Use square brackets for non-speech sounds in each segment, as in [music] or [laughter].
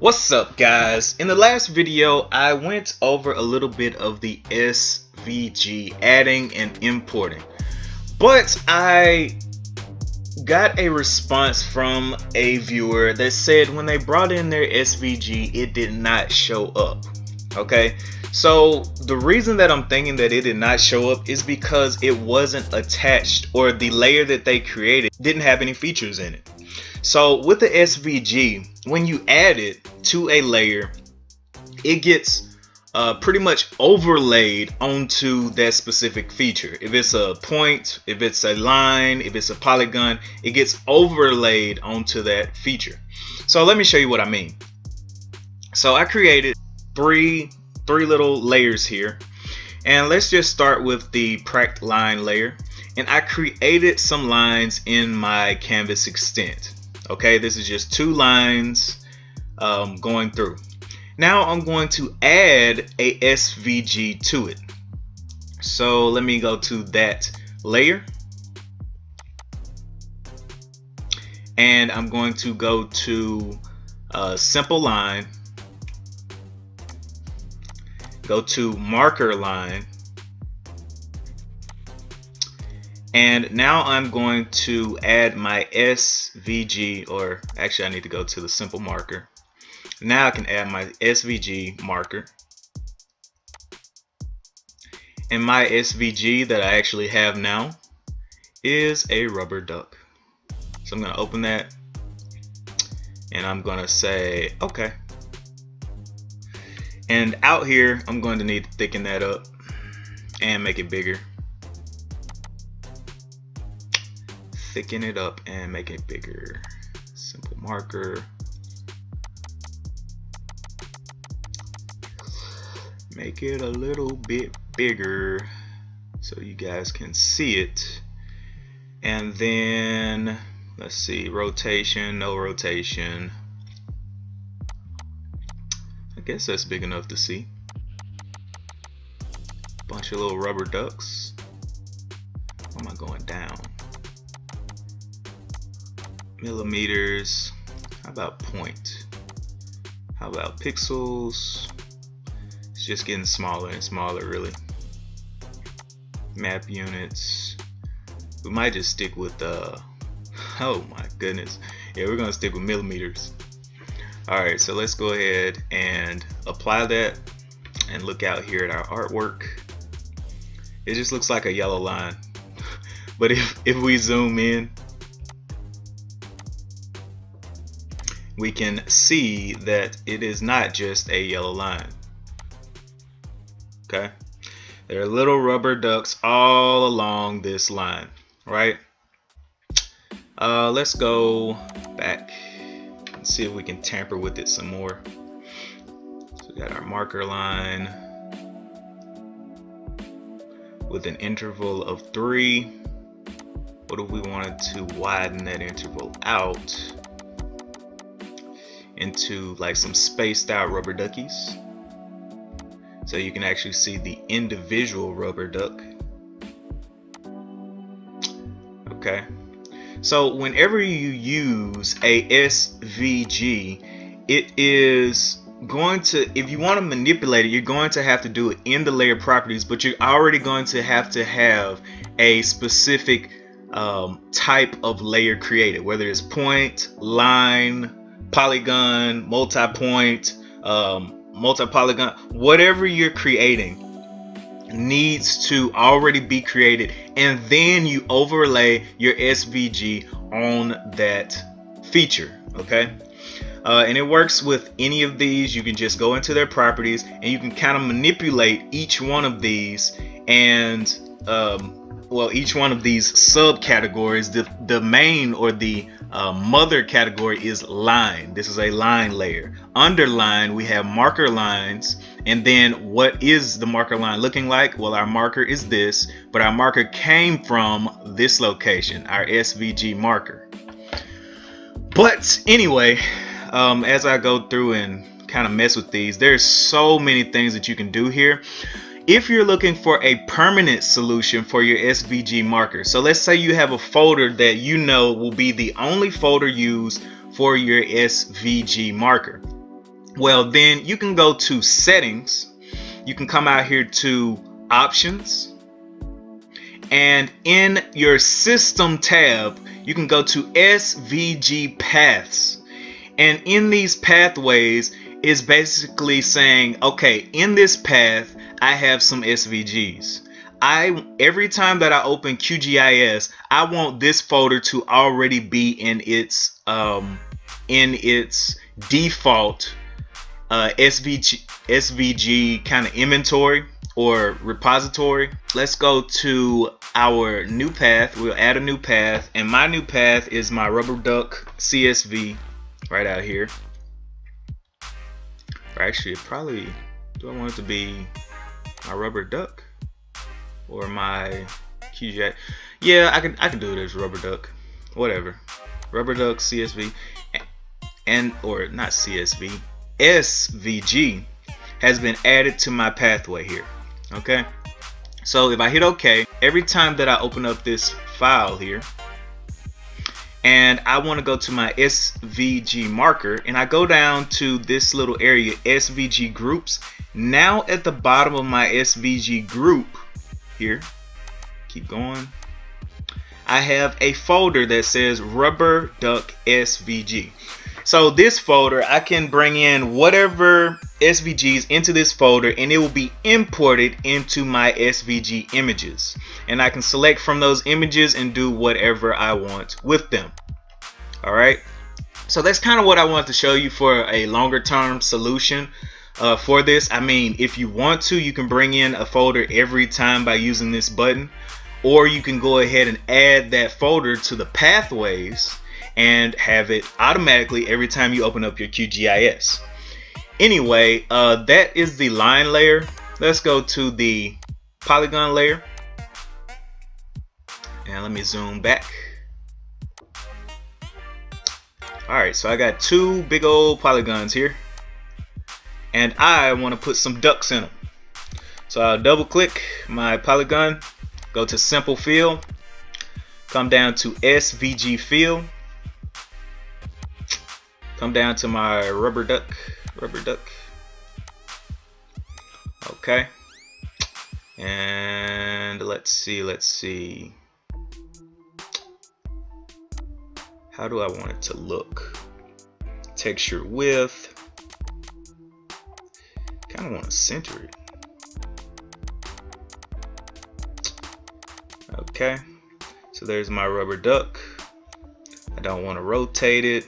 What's up guys? In the last video I went over a little bit of the SVG adding and importing. But I got a response from a viewer that said when they brought in their SVG it did not show up okay? So the reason that I'm thinking that it did not show up is because it wasn't attached or the layer that they created didn't have any features in it so with the SVG, when you add it to a layer, it gets uh, pretty much overlaid onto that specific feature. If it's a point, if it's a line, if it's a polygon, it gets overlaid onto that feature. So let me show you what I mean. So I created three, three little layers here. And let's just start with the Pract line layer. And I created some lines in my canvas extent. Okay, this is just two lines um, going through. Now I'm going to add a SVG to it. So let me go to that layer. And I'm going to go to uh, simple line. Go to marker line And now I'm going to add my SVG, or actually I need to go to the simple marker. Now I can add my SVG marker. And my SVG that I actually have now is a rubber duck. So I'm going to open that and I'm going to say, okay. And out here, I'm going to need to thicken that up and make it bigger. Thicken it up and make it bigger. Simple marker. Make it a little bit bigger so you guys can see it. And then, let's see, rotation, no rotation. I guess that's big enough to see. Bunch of little rubber ducks. Why am I going down? Millimeters. How about point? How about pixels? It's just getting smaller and smaller really. Map units. We might just stick with uh [laughs] oh my goodness. Yeah we're gonna stick with millimeters. Alright so let's go ahead and apply that and look out here at our artwork. It just looks like a yellow line. [laughs] But if, if we zoom in we can see that it is not just a yellow line. Okay, there are little rubber ducks all along this line, right? Uh, let's go back and see if we can tamper with it some more. So we got our marker line with an interval of three. What if we wanted to widen that interval out? Into like some spaced out rubber duckies. So you can actually see the individual rubber duck. Okay. So whenever you use a SVG it is going to if you want to manipulate it you're going to have to do it in the layer properties but you're already going to have to have a specific um, type of layer created whether it's point line polygon, multi-point, um, multi-polygon, whatever you're creating needs to already be created and then you overlay your SVG on that feature okay? Uh, and it works with any of these. You can just go into their properties and you can kind of manipulate each one of these and um, well each one of these subcategories the the main or the uh, mother category is line. This is a line layer. Under line we have marker lines. And then what is the marker line looking like? Well our marker is this but our marker came from this location our SVG marker. But anyway um, as I go through and kind of mess with these there's so many things that you can do here if you're looking for a permanent solution for your SVG marker. So let's say you have a folder that you know will be the only folder used for your SVG marker. well then you can go to settings you can come out here to options and in your system tab you can go to SVG paths and in these pathways is basically saying okay in this path I have some SVGs I every time that I open QGIS I want this folder to already be in its um in its default uh, SVG, SVG kind of inventory or repository. Let's go to our new path. We'll add a new path and my new path is my rubber duck CSV right out here. Or actually probably, do I want it to be my rubber duck or my QGIS? Yeah, I can, I can do it as rubber duck, whatever. Rubber duck CSV and or not CSV SVG has been added to my pathway here. Okay. So if I hit OK, every time that I open up this file here, and I want to go to my SVG marker, and I go down to this little area, SVG groups. Now at the bottom of my SVG group here, keep going, I have a folder that says Rubber Duck SVG. So this folder, I can bring in whatever SVGs into this folder and it will be imported into my SVG images. And I can select from those images and do whatever I want with them. Alright, so that's kind of what I wanted to show you for a longer term solution. Uh, for this. I mean, if you want to, you can bring in a folder every time by using this button, or you can go ahead and add that folder to the pathways and have it automatically every time you open up your QGIS. Anyway, uh, that is the line layer. Let's go to the polygon layer. And let me zoom back. Alright, so I got two big old polygons here. And I want to put some ducks in them. So I'll double click my polygon, go to simple fill, come down to SVG fill, come down to my rubber duck. Rubber duck. Okay. And let's see let's see. How do I want it to look? Texture width. Kind of want to center it. Okay. So there's my rubber duck. I don't want to rotate it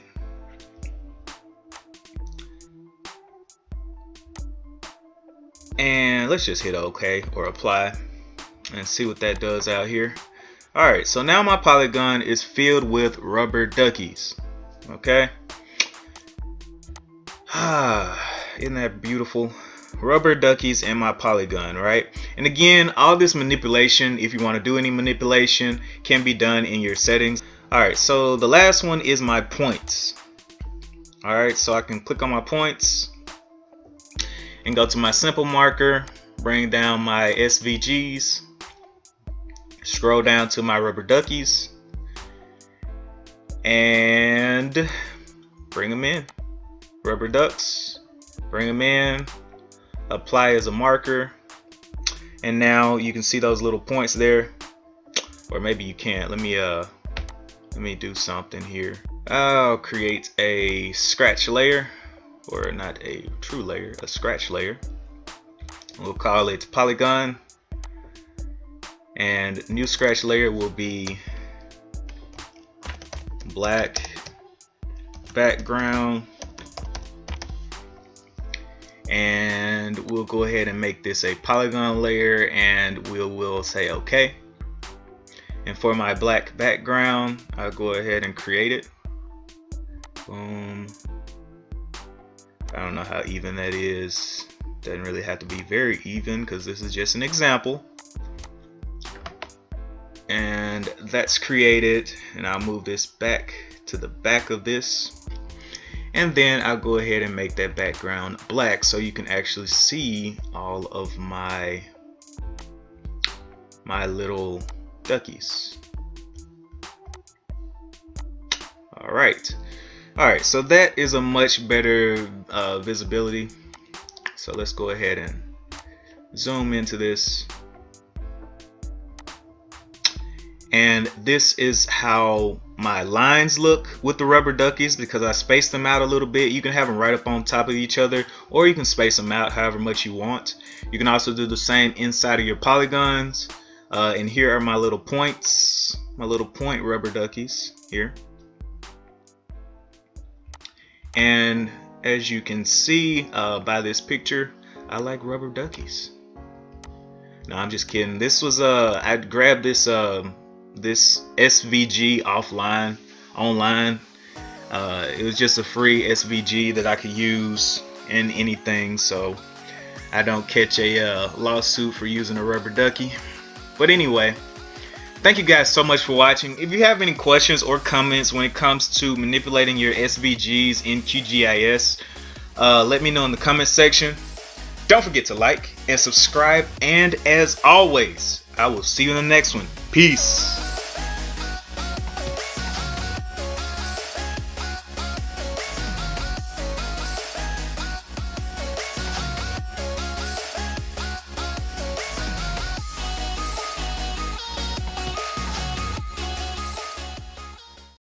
let's just hit OK or apply and see what that does out here. Alright so now my polygon is filled with rubber duckies okay ah [sighs] isn't that beautiful? Rubber duckies in my polygon right? And again all this manipulation if you want to do any manipulation can be done in your settings. Alright so the last one is my points. Alright so I can click on my points and go to my simple marker, bring down my SVGs, scroll down to my rubber duckies, and bring them in. Rubber ducks, bring them in, apply as a marker, and now you can see those little points there, or maybe you can't. Let me uh, let me do something here. I'll create a scratch layer or not a true layer, a scratch layer. We'll call it polygon. And new scratch layer will be black background. And we'll go ahead and make this a polygon layer and we'll, we'll say okay and for my black background I'll go ahead and create it. Boom I don't know how even that is. Doesn't really have to be very even because this is just an example. And that's created and I'll move this back to the back of this. And then I'll go ahead and make that background black so you can actually see all of my my little duckies. All right. Alright, so that is a much better uh, visibility. So let's go ahead and zoom into this. And this is how my lines look with the rubber duckies because I spaced them out a little bit. You can have them right up on top of each other or you can space them out however much you want. You can also do the same inside of your polygons. Uh, and here are my little points, my little point rubber duckies here. And as you can see uh, by this picture, I like rubber duckies. No, I'm just kidding. This was uh, I grabbed this uh, this SVG offline, online. Uh, it was just a free SVG that I could use in anything, so I don't catch a uh, lawsuit for using a rubber ducky. But anyway, thank you guys so much for watching. If you have any questions or comments when it comes to manipulating your SVGs in QGIS, uh, let me know in the comment section. Don't forget to like and subscribe. And as always, I will see you in the next one. Peace.